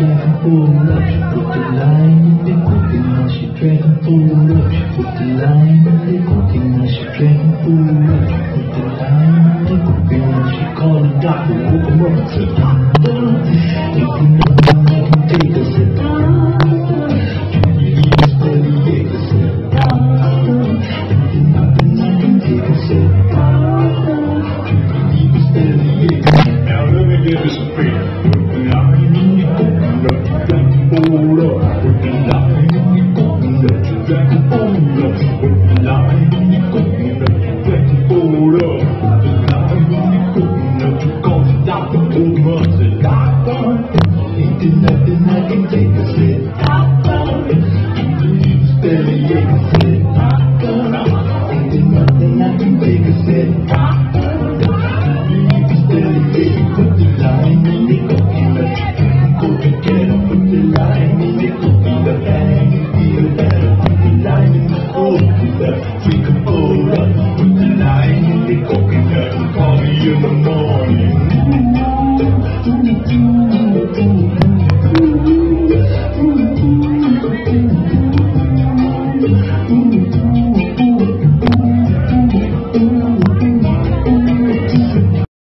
drank foolish Put the line in the cooking now she drank foolish Put the line in the cooking now she drank foolish Put the line in the cooking now she called the doctor Woke up and said, Doctor, if you. know I can take a sip love. the.